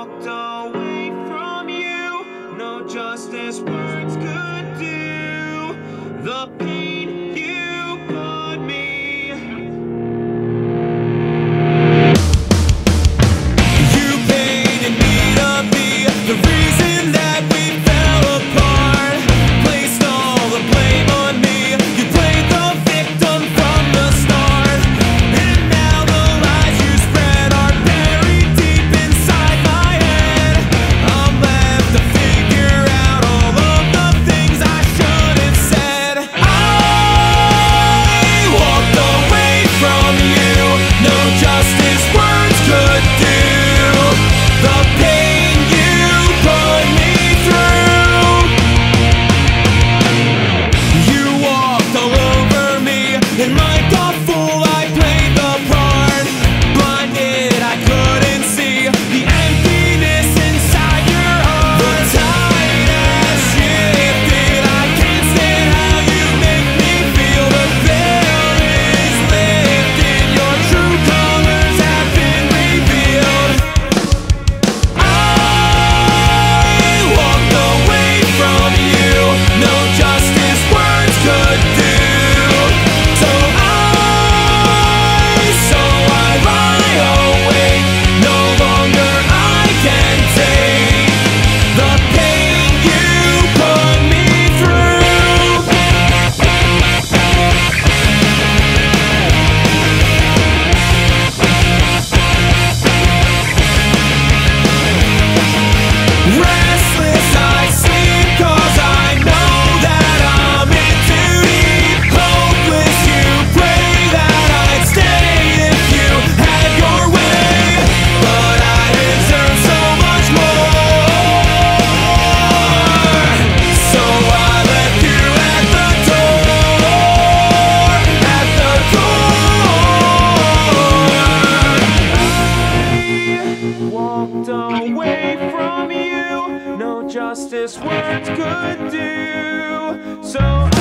walked away from you. No justice words could do. The pain. Red. from you. No justice words could do. So.